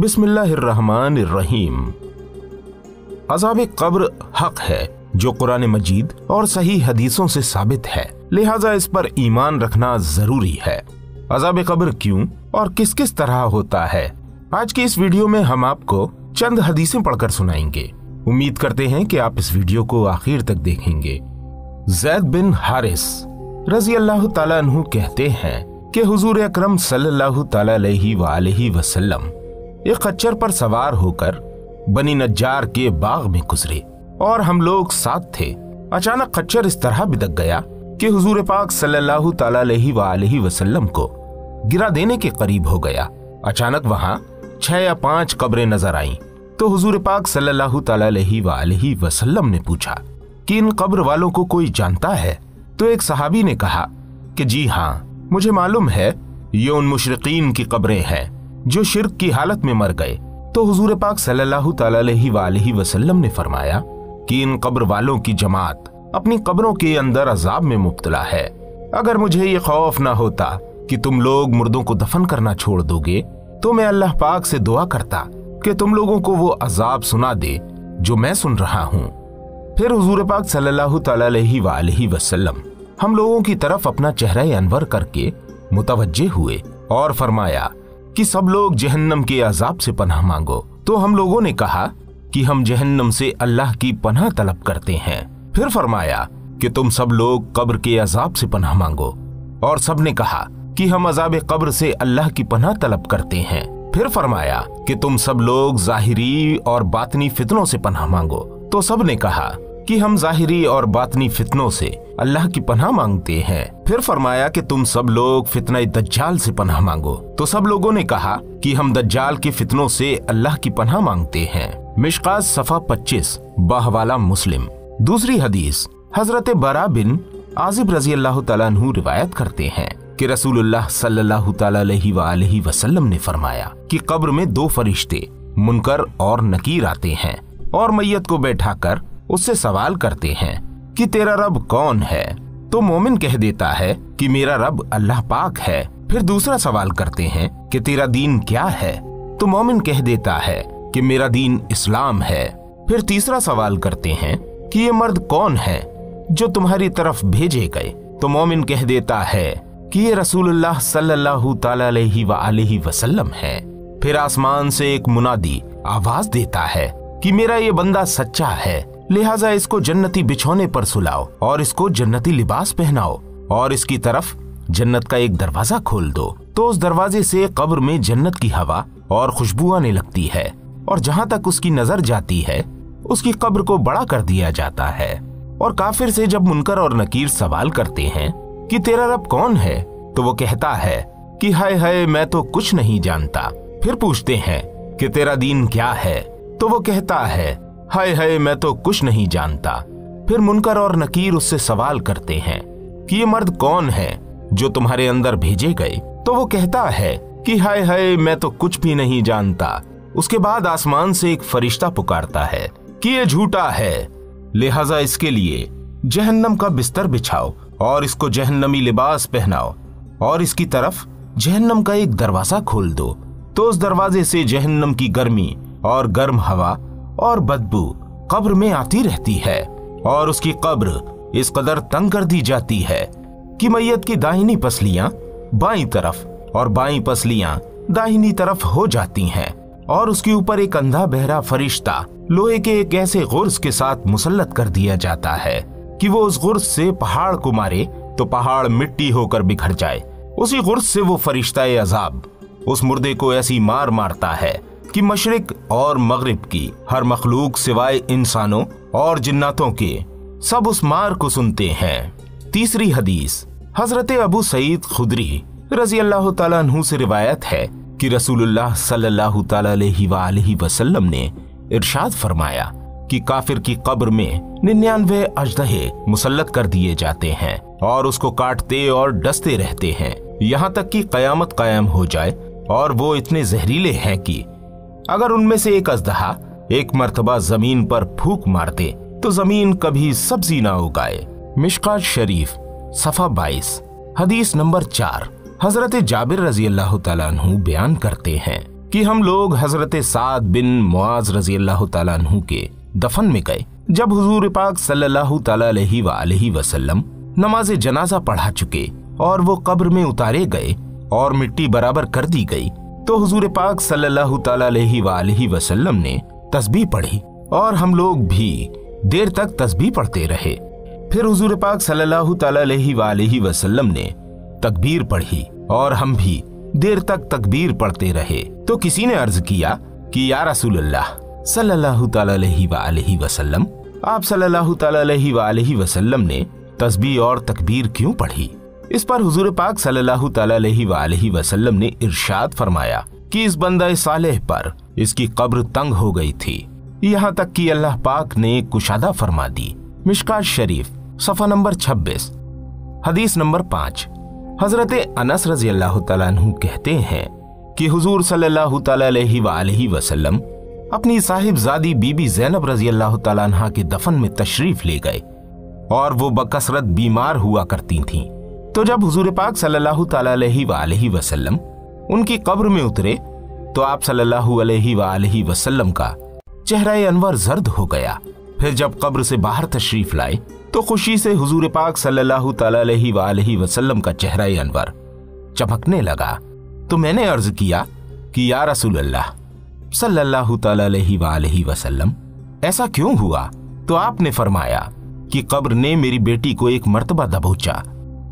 बिस्मिल्लाहिर्रहमानिर्रहीम। अजाब कब्र हक है, जो कुरान मजीद और सही हदीसों से साबित है। लिहाजा इस पर ईमान रखना ज़रूरी है। अजाब कब्र क्यों और किस किस तरह होता है? आज की इस वीडियो में हम आपको चंद हदीसें पढ़कर सुनाएँगे। उम्मीद करते हैं कि आप इस वीडियो को आखिर तक देखेंगे। जैद बिन हारिस रज़ी अल्लाह कहते हैं कि हुजूर अकरम सल्लल्लाहु अलैहि वसल्लम एक खच्चर पर सवार होकर बनी नज्जार के बाग में गुजरे और हम लोग साथ थे। अचानक खच्चर इस तरह बिदक गया कि हुजूर पाक सल्लल्लाहु अलैहि वसल्लम को गिरा देने के करीब हो गया। अचानक वहाँ छह या पाँच कब्रें नज़र आईं। तो हुजूर पाक सल्लल्लाहु अलैहि वसल्लम ने पूछा कि इन कब्र वालों को कोई जानता है? तो एक सहाबी ने कहा कि जी हाँ मुझे मालूम है, ये उन मुशरकिन की कब्रें हैं। जो शिरक की हालत में मर गए। तो हुजूर पाक सल्लल्लाहु अलैहि वसल्लम ने फरमाया कि इन कब्र वालों की जमात अपनी कब्रों के अंदर अजाब में मुबतला है। अगर मुझे ये खौफ ना होता कि तुम लोग मुर्दों को दफन करना छोड़ दोगे तो मैं अल्लाह पाक से दुआ करता कि तुम लोगों को वो अजाब सुना दे जो मैं सुन रहा हूँ। फिर हजूर पाक सल्लल्लाहु अलैहि वसल्लम हम लोगों की तरफ़ अपना चेहरा अनवर करके मुतवज्जे हुए और फरमाया कि सब लोग जहन्नम के अजाब से पनाह मांगो। तो हम लोगों ने कहा कि हम जहन्नम से अल्लाह की पनाह तलब करते हैं। फिर फरमाया कि तुम सब लोग कब्र के अजाब से पनाह मांगो। और सबने कहा कि हम अजाब कब्र से अल्लाह की पनाह तलब करते हैं। फिर फरमाया कि तुम सब लोग जाहिरी और बातनी फितनों से पनाह मांगो। तो सबने कहा कि हम जाहिरी और बातनी फितनों से अल्लाह की पनाह मांगते हैं। फिर फरमाया कि तुम सब लोग फितना दज्जाल से पनाह मांगो। तो सब लोगों ने कहा कि हम दज्जाल के फितनों से अल्लाह की पनाह मांगते हैं। मिशकात सफ़ा पच्चीस, बाहवाला मुस्लिम। दूसरी हदीस, हज़रत बरा बिन आजिब रज़ी अल्लाह तु रिवायत करते हैं कि रसूलुल्लाह सल्लल्लाहु अलैहि वसल्लम ने फरमाया कि कब्र में दो फरिश्ते, मुनकर और नकीर आते हैं और मैयत को बैठाकर उससे सवाल करते हैं कि तेरा रब कौन है? तो मोमिन कह देता है कि मेरा रब अल्लाह पाक है। फिर दूसरा सवाल करते हैं कि तेरा दीन क्या है? तो मोमिन कह देता है कि मेरा दीन इस्लाम है। फिर तीसरा सवाल करते हैं कि ये मर्द कौन है जो तुम्हारी तरफ़ भेजे गए? तो मोमिन कह देता है कि ये रसूलुल्लाह सल्लल्लाहु अलैहि वसल्लम है। फिर आसमान से एक मुनादी आवाज़ देता है कि मेरा ये बंदा सच्चा है। लिहाजा इसको जन्नती बिछौने पर सुलाओ और इसको जन्नती लिबास पहनाओ और इसकी तरफ़ जन्नत का एक दरवाज़ा खोल दो। तो उस दरवाजे से कब्र में जन्नत की हवा और खुशबू आने लगती है और जहाँ तक उसकी नज़र जाती है, उसकी कब्र को बड़ा कर दिया जाता है। और काफिर से जब मुनकर और नकीर सवाल करते हैं कि, तेरा रब कौन है? तो वो कहता है कि, हाय हाय, मैं तो कुछ नहीं जानता। फिर पूछते हैं कि, तेरा दीन क्या है? तो वो कहता है हाय हाय, मैं तो कुछ नहीं जानता। फिर मुनकर और नकीर उससे सवाल करते हैं कि ये मर्द कौन है जो तुम्हारे अंदर भेजे गए? तो वो कहता है कि हाय हाय, मैं तो कुछ भी नहीं जानता। उसके बाद आसमान से एक फरिश्ता पुकारता है कि ये झूठा है। लिहाजा इसके लिए जहन्नम का बिस्तर बिछाओ और इसको जहन्नमी लिबास पहनाओ और इसकी तरफ़ जहन्नम का एक दरवाज़ा खोल दो। तो उस दरवाजे से जहन्नम की गर्मी और गर्म हवा और बदबू कब्र में आती रहती है, और उसकी कब्र इस कदर तंग कर दी जाती है कि मैयत की दाहिनी पसलियाँ बाई तरफ़ और बाई पसलियाँ दाहिनी तरफ़ हो जाती हैं, और उसके ऊपर एक अंधा बहरा फरिश्ता लोहे के एक ऐसे गुर्स के साथ मुसलत कर दिया जाता है कि वो उस गुर्स से पहाड़ को मारे तो पहाड़ मिट्टी होकर बिखर जाए। उसी गुर्स से वो फरिश्ता अजाब उस मुर्दे को ऐसी मार मारता है कि मशरक और मगरब की, हर मखलूक सिवाय इंसानों और जिन्नातों के, सब उस मार को सुनते हैं। तीसरी हदीस, हज़रत अबू सईद खुदरी रज़ी अल्लाह तु से रिवायत है कि रसूलुल्लाह सल्लल्लाहु अलैहि वसल्लम ने इरशाद फरमाया कि काफिर की कब्र में निन्यानवे अजदहे मुसलत कर दिए जाते हैं और उसको काटते और डसते रहते हैं। यहाँ तक कि कयामत कायम हो जाए और वो इतने जहरीले हैं कि अगर उनमें से एक अजदहा एक मरतबा ज़मीन पर फूक मारते तो ज़मीन कभी सब्ज़ी ना उगाए। मिशकात शरीफ, सफ़ा बाईस, हदीस नंबर चार, हज़रत जाबिर रज़ी अल्लाह तु बयान करते हैं कि हम लोग हज़रत साद बिन मुआज रज़ी अल्लाह तु के दफन में गए, जब हुजूर पाक सल्लल्लाहु अलैहि वसल्लम नमाज़ जनाजा पढ़ा चुके और वो कब्र में उतारे गए और मिट्टी बराबर कर दी गई तो हुजूर पाक सल्लल्लाहु वसल्लम ने तस्बीह पढ़ी और हम लोग भी देर तक तस्बीह पढ़ते रहे। फिर हुजूर पाक सल्लल्लाहु वसल्लम ने तकबीर पढ़ी और हम भी देर तक तकबीर पढ़ते रहे। तो किसी ने अर्ज़ किया कि, या रसूलुल्लाह, सल्लल्लाहु अलैहि वसल्लम, आप सल्लल्लाहु वसल्लम ने तस्बी और तकबीर क्यों पढ़ी? इस पर हुजूर पाक सल्लल्लाहु अलैहि वसल्लम ने इरशाद फरमाया कि इस बंदा सालेह पर इसकी कब्र तंग हो गई थी। यहाँ तक कि अल्लाह पाक ने कुशादा फरमा दी। मिशका शरीफ, सफ़ा नंबर 26 हदीस नंबर पाँच। हज़रत अनस रज़ी अल्लाह तु कहते हैं कि हुजूर सल्लल्लाहु अलैहि वसल्लम अपनी साहिबजादी बीबी जैनब रज़ी अल्लाह तला के दफन में तशरीफ़ ले गए और वो बकसरत बीमार हुआ करती थीं। तो जब हुजूर पाक सल्लल्लाहु अलैहि वसल्लम उनकी कब्र में उतरे तो आप सल्लल्लाहु अलैहि वसल्लम का चेहरा अनवर जर्द हो गया। फिर जब कब्र से बाहर तशरीफ़ लाए तो खुशी से हुजूर पाक सल्लल्लाहु अलैहि वसल्लम का चेहरा अनवर चमकने लगा। तो मैंने अर्ज़ किया कि, या रसूल अल्लाह सल्लल्लाहु अलैहि वसल्लम, ऐसा क्यों हुआ? तो आपने फरमाया कि कब्र ने मेरी बेटी को एक मर्तबा दबोचा।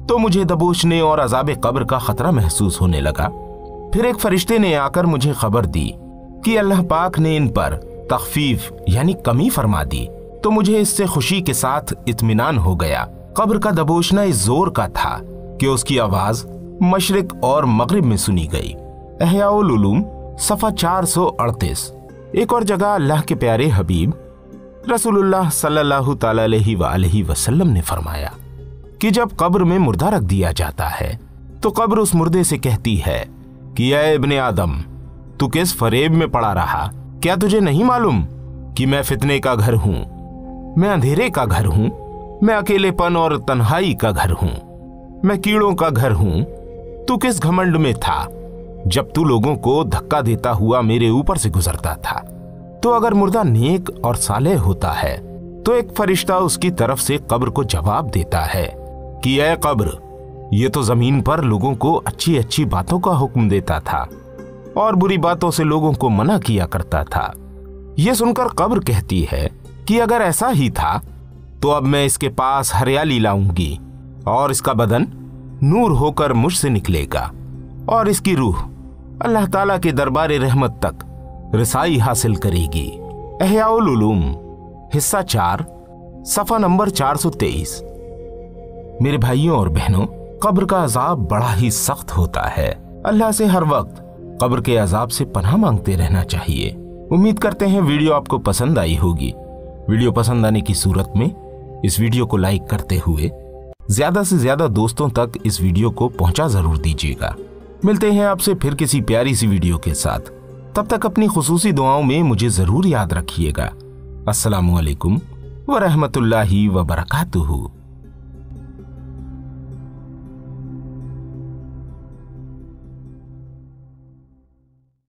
तो मुझे दबोचने और अजाब कब्र का खतरा महसूस होने लगा। फिर एक फरिश्ते ने आकर मुझे खबर दी कि अल्लाह पाक ने इन पर तखफीफ यानी कमी फरमा दी। तो मुझे इससे खुशी के साथ इत्मीनान हो गया। कब्र का दबोचना इस ज़ोर का था कि उसकी आवाज़ मशरक और मगरिब में सुनी गई। एहयाउलूम सफ़ा चार सौ अड़तीस। एक और जगह अल्लाह के प्यारे हबीब, रसूलुल्लाह सल्लल्लाहु अलैहि वसल्लम ने फरमाया कि जब कब्र में मुर्दा रख दिया जाता है तो कब्र उस मुर्दे से कहती है कि इब्ने आदम, तू किस फरेब में पड़ा रहा? क्या तुझे नहीं मालूम कि मैं फितने का घर हूँ? मैं अंधेरे का घर हूँ? मैं अकेलेपन और तन्हाई का घर हूँ? मैं कीड़ों का घर हूँ? तू किस घमंड में था? जब तू लोगों को धक्का देता हुआ मेरे ऊपर से गुजरता था तो अगर मुर्दा नेक और साले होता है तो एक फरिश्ता उसकी तरफ़ से कब्र को जवाब देता है। कि ए कब्र। ये तो ज़मीन पर लोगों को अच्छी अच्छी बातों का हुक्म देता था और बुरी बातों से लोगों को मना किया करता था। यह सुनकर कब्र कहती है कि अगर ऐसा ही था तो अब मैं इसके पास हरियाली लाऊँगी और इसका बदन नूर होकर मुझसे निकलेगा और इसकी रूह अल्लाह ताला के दरबार रहमत तक रसाई हासिल करेगी। एहयाउलूम हिस्सा चार, सफ़ा नंबर 423 मेरे भाइयों और बहनों, कब्र का अजाब बड़ा ही सख्त होता है। अल्लाह से हर वक्त कब्र के अजाब से पनाह मांगते रहना चाहिए। उम्मीद करते हैं वीडियो आपको पसंद आई होगी। वीडियो पसंद आने की सूरत में इस वीडियो को लाइक करते हुए ज़्यादा से ज़्यादा दोस्तों तक इस वीडियो को पहुँचा ज़रूर दीजिएगा। मिलते हैं आपसे फिर किसी प्यारी सी वीडियो के साथ। तब तक अपनी खसूसी दुआओं में मुझे ज़रूर याद रखिएगा। असलकम वरहमतुल्लाहि वबरकातुहू।